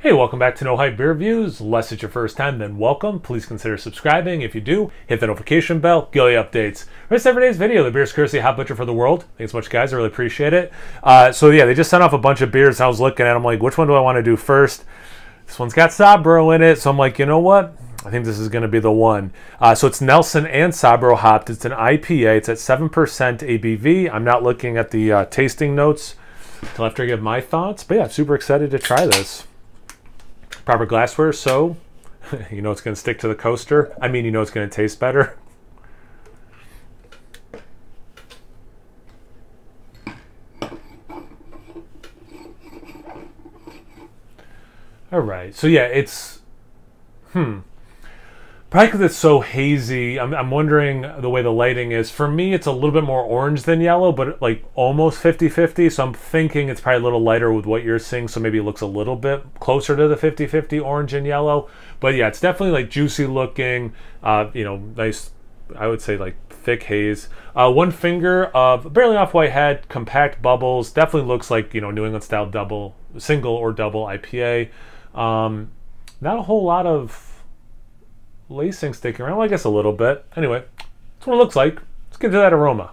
Hey, welcome back to No Hype Beer Reviews. Unless it's your first time, then welcome. Please consider subscribing. If you do, hit the notification bell, get all the updates. Rest every day's video, the beer's courtesy Hop Butcher for the World. Thanks so much, guys. I really appreciate it. Uh, so yeah, they just sent off a bunch of beers. I was looking at them like, which one do I want to do first? This one's got Sabro in it, so I'm like, you know what? I think this is going to be the one. Uh, so it's Nelson and Sabro hopped. It's an IPA. It's at 7% ABV. I'm not looking at the uh, tasting notes until after I give my thoughts. But yeah, I'm super excited to try this proper glassware so you know it's going to stick to the coaster. I mean, you know it's going to taste better. All right. So yeah, it's hmm. Probably because it's so hazy. I'm, I'm wondering the way the lighting is. For me, it's a little bit more orange than yellow, but like almost 50 50. So I'm thinking it's probably a little lighter with what you're seeing. So maybe it looks a little bit closer to the 50 50 orange and yellow. But yeah, it's definitely like juicy looking, uh, you know, nice, I would say like thick haze. Uh, one finger of barely off white head, compact bubbles. Definitely looks like, you know, New England style double, single or double IPA. Um, not a whole lot of lacing sticking around. Well, I guess a little bit. Anyway, that's what it looks like. Let's get to that aroma.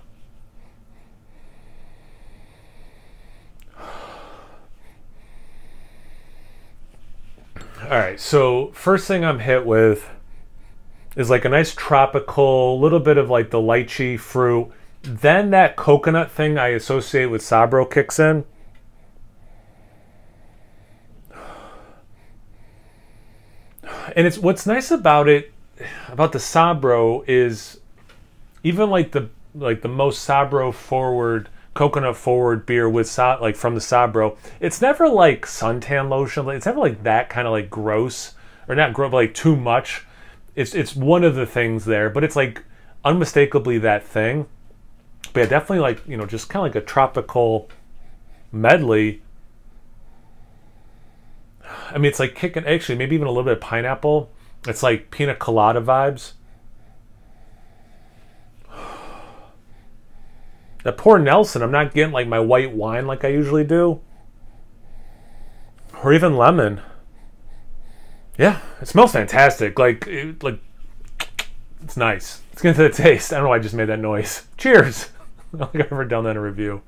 All right, so first thing I'm hit with is like a nice tropical, little bit of like the lychee fruit. Then that coconut thing I associate with Sabro kicks in. And it's what's nice about it about the Sabro is even like the like the most Sabro forward coconut forward beer with sa- like from the Sabro, it's never like suntan lotion. It's never like that kind of like gross or not gross, like too much. It's it's one of the things there, but it's like unmistakably that thing. But yeah, definitely like you know just kind of like a tropical medley I mean, it's like kicking, actually, maybe even a little bit of pineapple. It's like pina colada vibes. That poor Nelson, I'm not getting like my white wine like I usually do. Or even lemon. Yeah, it smells fantastic. Like, it, like, it's nice. Let's get into the taste. I don't know why I just made that noise. Cheers. I don't think I've ever done that in a review.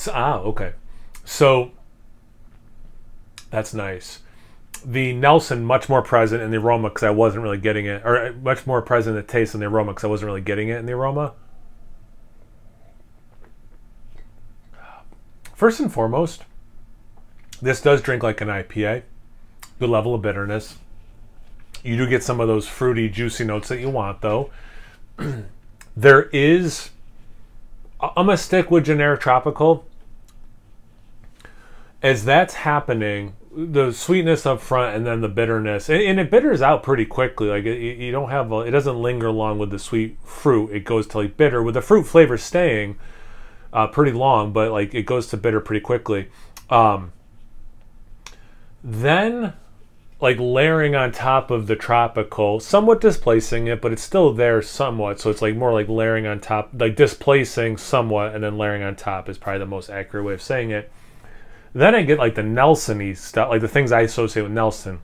So, ah, okay. So that's nice. The Nelson much more present in the aroma because I wasn't really getting it, or uh, much more present in the taste in the aroma because I wasn't really getting it in the aroma. First and foremost, this does drink like an IPA. Good level of bitterness. You do get some of those fruity, juicy notes that you want, though. there is. I'm gonna stick with generic tropical as that's happening, the sweetness up front and then the bitterness, and, and it bitters out pretty quickly. Like it, you don't have, a, it doesn't linger long with the sweet fruit. It goes to like bitter with the fruit flavor staying uh, pretty long, but like it goes to bitter pretty quickly. Um, then like layering on top of the tropical, somewhat displacing it, but it's still there somewhat. So it's like more like layering on top, like displacing somewhat, and then layering on top is probably the most accurate way of saying it. Then I get like the Nelson-y stuff, like the things I associate with Nelson.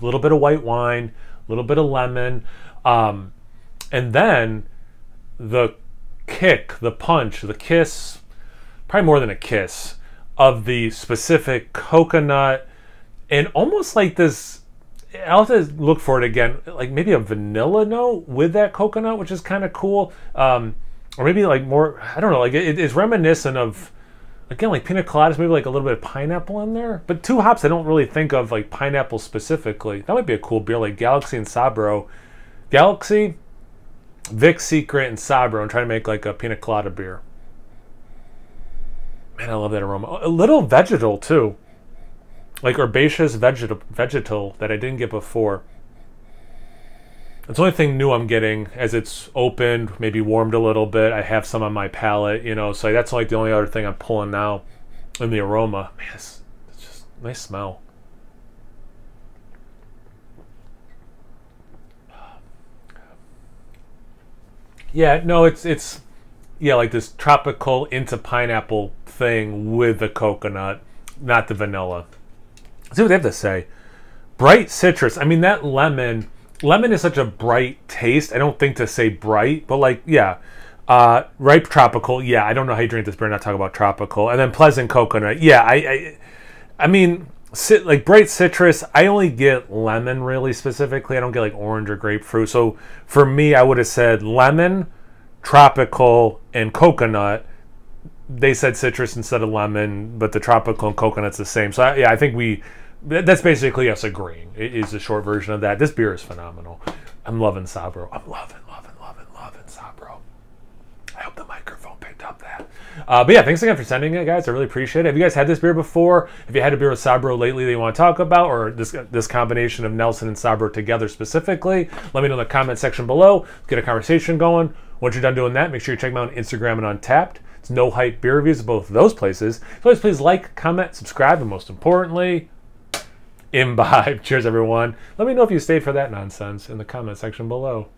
A little bit of white wine, a little bit of lemon, um, and then the kick, the punch, the kiss, probably more than a kiss, of the specific coconut and almost like this. I'll have to look for it again, like maybe a vanilla note with that coconut, which is kind of cool. Um, or maybe like more, I don't know, like it, it's reminiscent of again like pina coladas maybe like a little bit of pineapple in there but two hops i don't really think of like pineapple specifically. That might be a cool beer like galaxy and sabro. Galaxy vic secret and sabro and try to make like a pina colada beer. Man i love that aroma. A little vegetal too. Like herbaceous vegetal vegetal that i didn't get before it's the only thing new I'm getting as it's opened, maybe warmed a little bit. I have some on my palate, you know, so that's like the only other thing I'm pulling now in the aroma. Man, it's, it's just nice smell. Yeah, no, it's it's yeah, like this tropical into pineapple thing with the coconut, not the vanilla. Let's see what they have to say. Bright citrus. I mean, that lemon. Lemon is such a bright taste. I don't think to say bright, but like, yeah. Uh, ripe tropical. Yeah, I don't know how you drink this beer. Not talk about tropical. And then pleasant coconut. Yeah, I, I, I mean, cit- like bright citrus. I only get lemon really specifically. I don't get like orange or grapefruit. So for me, I would have said lemon, tropical, and coconut. They said citrus instead of lemon, but the tropical and coconut's the same. So I, yeah, I think we that's basically us agreeing. It is a short version of that. This beer is phenomenal. I'm loving Sabro. I'm loving, loving, loving, loving Sabro. I hope the microphone picked up that. Uh, but yeah, thanks again for sending it, guys. I really appreciate it. Have you guys had this beer before? Have you had a beer with Sabro lately that you want to talk about, or this this combination of Nelson and Sabro together specifically, let me know in the comment section below. Get a conversation going. Once you're done doing that, make sure you check me out on Instagram and on Untappd. It's no hype beer reviews both those places. So always please like, comment, subscribe, and most importantly, imbibe. Cheers, everyone. Let me know if you stayed for that nonsense in the comment section below.